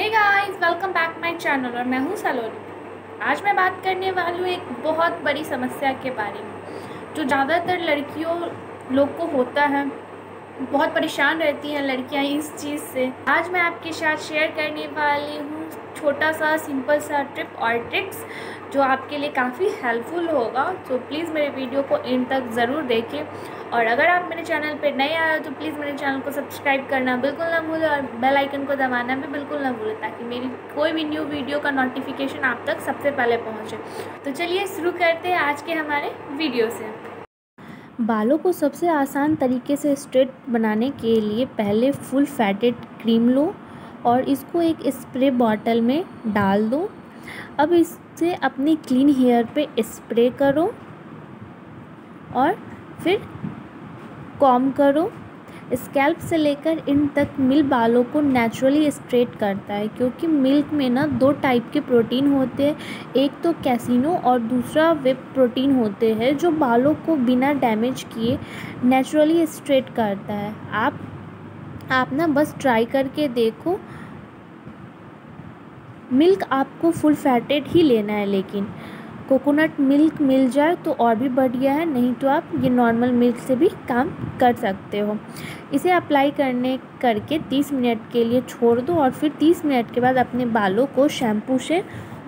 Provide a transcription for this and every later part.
Hey guys welcome back my channel और मैं हूँ सलोनी। आज मैं बात करने वाली हूँ एक बहुत बड़ी समस्या के बारे में, जो ज़्यादातर लड़कियों, लोग को होता है। बहुत परेशान रहती हैं लड़कियाँ इस चीज़ से। आज मैं आपके साथ शेयर करने वाली हूँ छोटा सा सिंपल सा ट्रिप और ट्रिक्स जो आपके लिए काफ़ी हेल्पफुल होगा। तो प्लीज़ मेरे वीडियो को इन तक ज़रूर देखें। और अगर आप मेरे चैनल पर नए आए हो तो प्लीज़ मेरे चैनल को सब्सक्राइब करना बिल्कुल ना भूलें और बेल आइकन को दबाना भी बिल्कुल ना भूलें ताकि मेरी कोई भी न्यू वीडियो का नोटिफिकेशन आप तक सबसे पहले पहुँचे। तो चलिए शुरू करते हैं आज के हमारे वीडियो से। बालों को सबसे आसान तरीके से स्ट्रेट बनाने के लिए पहले फुल फैटेड क्रीम लो। और इसको एक स्प्रे बॉटल में डाल दो। अब इससे अपनी क्लीन हेयर पे स्प्रे करो और फिर कॉम करो। स्कैल्प से लेकर इन तक मिल बालों को नेचुरली स्ट्रेट करता है, क्योंकि मिल्क में ना दो टाइप के प्रोटीन होते हैं। एक तो कैसिनो और दूसरा वेब प्रोटीन होते हैं, जो बालों को बिना डैमेज किए नेचुरली स्ट्रेट करता है। आप आप ना बस ट्राई करके देखो। मिल्क आपको फुल फैटेड ही लेना है, लेकिन कोकोनट मिल्क मिल जाए तो और भी बढ़िया है, नहीं तो आप ये नॉर्मल मिल्क से भी काम कर सकते हो। इसे अप्लाई करने करके 30 मिनट के लिए छोड़ दो और फिर 30 मिनट के बाद अपने बालों को शैम्पू से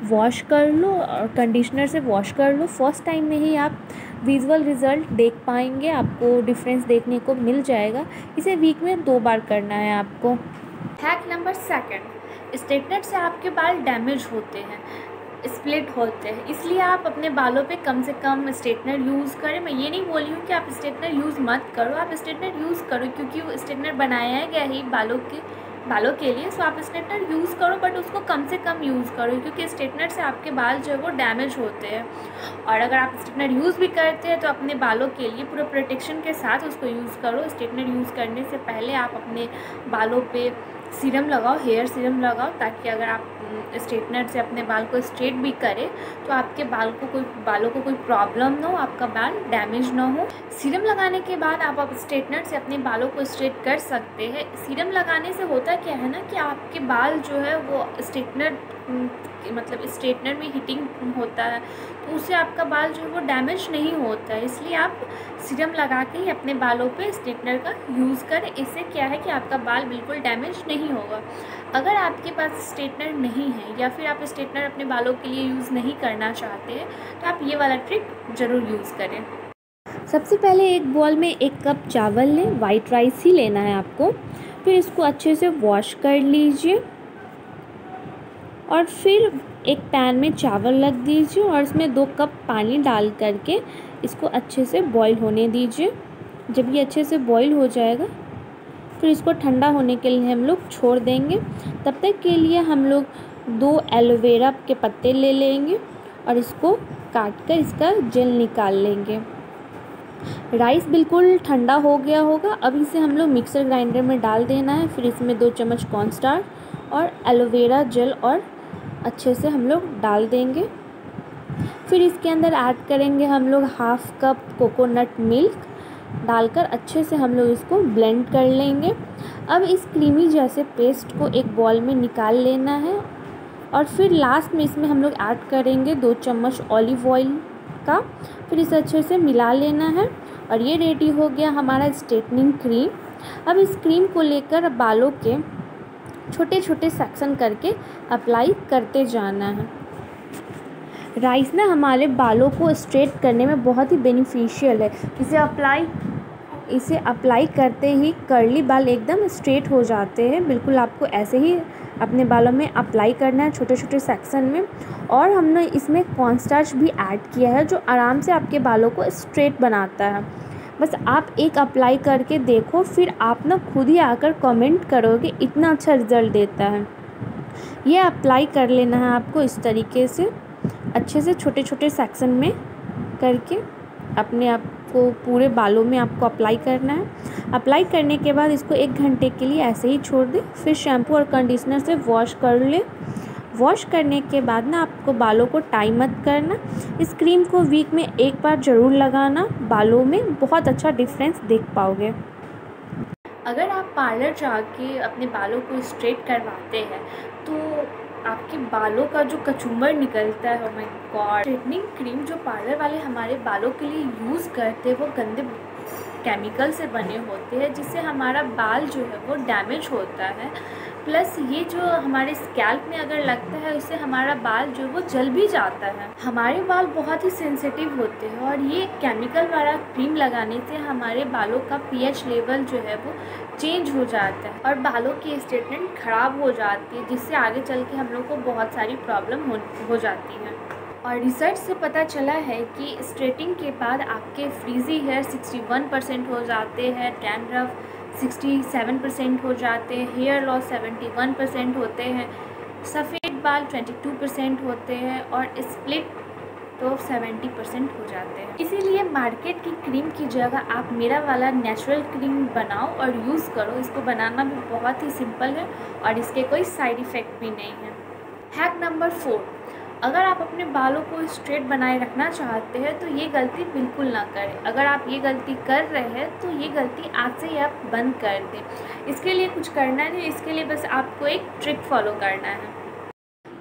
वॉश कर लो, और कंडीशनर से वॉश कर लो। फ़र्स्ट टाइम में ही आप विजुअल रिज़ल्ट देख पाएँगे, आपको डिफरेंस देखने को मिल जाएगा। इसे वीक में दो बार करना है आपको। हैक नंबर सेकंड स्ट्रेटनर से आपके बाल डैमेज होते हैं स्प्लिट होते हैं। इसलिए आप अपने बालों पे कम से कम स्ट्रेटनर यूज़ करें। मैं ये नहीं बोल रही हूँ कि आप स्ट्रेटनर यूज़ मत करो। आप स्ट्रेटनर यूज़ करो, क्योंकि वो स्ट्रेटनर बनाया गया ही बालों के बालों के लिए सो आप स्ट्रेटनर यूज़ करो बट उसको कम से कम यूज़ करो, क्योंकि स्ट्रेटनर से आपके बाल जो है वो डैमेज होते हैं। और अगर आप स्ट्रेटनर यूज़ भी करते हैं तो अपने बालों के लिए पूरा प्रोटेक्शन के साथ उसको यूज़ करो। स्ट्रेटनर यूज़ करने से पहले आप अपने बालों पे सीरम लगाओ, हेयर सीरम लगाओ, ताकि अगर आप स्ट्रेटनर से अपने बाल को स्ट्रेट भी करें तो आपके बाल को कोई, बालों को कोई प्रॉब्लम ना हो, आपका बाल डैमेज ना हो। सीरम लगाने के बाद आप आप स्ट्रेटनर से अपने बालों को स्ट्रेट कर सकते हैं। सीरम लगाने से होता क्या है ना कि आपके बाल जो है वो स्ट्रेटनर मतलब स्ट्रेटनर में हीटिंग होता है तो उससे आपका बाल जो है वो डैमेज नहीं होता है। इसलिए आप सीरम लगा के ही अपने बालों पे स्ट्रेटनर का यूज़ करें। इससे क्या है कि आपका बाल बिल्कुल डैमेज नहीं होगा। अगर आपके पास स्ट्रेटनर नहीं है या फिर आप स्ट्रेटनर अपने बालों के लिए यूज़ नहीं करना चाहते हैं तो आप ये वाला ट्रिक ज़रूर यूज़ करें। सबसे पहले एक बॉल में एक कप चावल लें वाइट राइस ही लेना है आपको। फिर इसको अच्छे से वॉश कर लीजिए। और फिर एक पैन में चावल रख दीजिए और इसमें दो कप पानी डाल करके इसको अच्छे से बॉईल होने दीजिए। जब ये अच्छे से बॉईल हो जाएगा, फिर इसको ठंडा होने के लिए हम लोग छोड़ देंगे। तब तक के लिए हम लोग दो एलोवेरा के पत्ते ले लेंगे और इसको काट कर इसका जेल निकाल लेंगे। राइस बिल्कुल ठंडा हो गया होगा। अब इसे हम लोग मिक्सर ग्राइंडर में डाल देना है। फिर इसमें दो चम्मच कॉर्नस्टार और एलोवेरा जेल और अच्छे से हम लोग डाल देंगे। फिर इसके अंदर ऐड करेंगे हम लोग हाफ़ कप कोकोनट मिल्क। डालकर अच्छे से हम लोग इसको ब्लेंड कर लेंगे। अब इस क्रीमी जैसे पेस्ट को एक बॉल में निकाल लेना है। और फिर लास्ट में इसमें हम लोग ऐड करेंगे दो चम्मच ऑलिव ऑयल का। फिर इसे अच्छे से मिला लेना है। और ये रेडी हो गया हमारा स्ट्रेटनिंग क्रीम। अब इस क्रीम को लेकर बालों के छोटे छोटे सेक्शन करके अप्लाई करते जाना है। राइस ना हमारे बालों को स्ट्रेट करने में बहुत ही बेनिफिशियल है। इसे अप्लाई इसे अप्लाई करते ही कर्ली बाल एकदम स्ट्रेट हो जाते हैं। बिल्कुल आपको ऐसे ही अपने बालों में अप्लाई करना है छोटे छोटे सेक्शन में। और हमने इसमें कॉर्नस्टार्च भी ऐड किया है जो आराम से आपके बालों को स्ट्रेट बनाता है। बस आप एक अप्लाई करके देखो, फिर आप ना खुद ही आकर कमेंट करोगे, इतना अच्छा रिज़ल्ट देता है। ये अप्लाई कर लेना है आपको इस तरीके से, अच्छे से छोटे छोटे सेक्शन में करके, अपने आप को पूरे बालों में आपको अप्लाई करना है। अप्लाई करने के बाद इसको एक घंटे के लिए ऐसे ही छोड़ दें, फिर शैम्पू और कंडीशनर से वॉश कर लें। वॉश करने के बाद ना आपको बालों को टाई मत करना। इस क्रीम को वीक में एक बार ज़रूर लगाना। बालों में बहुत अच्छा डिफरेंस देख पाओगे। अगर आप पार्लर जाके अपने बालों को स्ट्रेट करवाते हैं तो आपके बालों का जो कचूमर निकलता है माय गॉड स्ट्रेटनिंग क्रीम जो पार्लर वाले हमारे बालों के लिए यूज़ करते हैं, वो गंदे केमिकल से बने होते हैं जिससे हमारा बाल जो है वो डैमेज होता है। प्लस ये जो हमारे स्कैल्प में अगर लगता है उससे हमारा बाल जो वो जल भी जाता है। हमारे बाल बहुत ही सेंसिटिव होते हैं और ये केमिकल वाला क्रीम लगाने से हमारे बालों का पीएच लेवल जो है वो चेंज हो जाता है और बालों की स्टेटमेंट ख़राब हो जाती है जिससे आगे चल के हम लोग को बहुत सारी प्रॉब्लम हो, हो जाती है। और रिसर्च से पता चला है कि स्ट्रेटिंग के बाद आपके फ्रीजी हेयर 61 परसेंट हो जाते हैं डैंड्रफ 67 परसेंट हो जाते हैं हेयर लॉस 71 परसेंट होते हैं, सफ़ेद बाल 22 परसेंट होते हैं और स्प्लिट तो 70 परसेंट हो जाते हैं। इसीलिए मार्केट की क्रीम की जगह आप मेरा वाला नेचुरल क्रीम बनाओ और यूज़ करो। इसको बनाना भी बहुत ही सिंपल है और इसके कोई साइड इफ़ेक्ट भी नहीं है। हैक नंबर फोर अगर आप अपने बालों को स्ट्रेट बनाए रखना चाहते हैं तो ये गलती बिल्कुल ना करें। अगर आप ये गलती कर रहे हैं तो ये गलती आज से ही आप बंद कर दें। इसके लिए कुछ करना नहीं, इसके लिए बस आपको एक ट्रिक फॉलो करना है।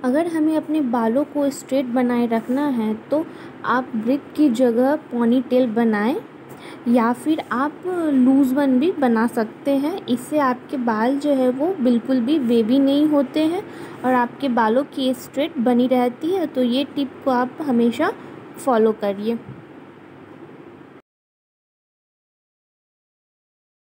अगर हमें अपने बालों को स्ट्रेट बनाए रखना है तो आप ब्रिक की जगह पॉनी टेल बनाएँ। या फिर आप लूज़ वन भी बना सकते हैं। इससे आपके बाल जो है वो बिल्कुल भी वेवी नहीं होते हैं और आपके बालों की स्ट्रेट बनी रहती है। तो ये टिप को आप हमेशा फॉलो करिए।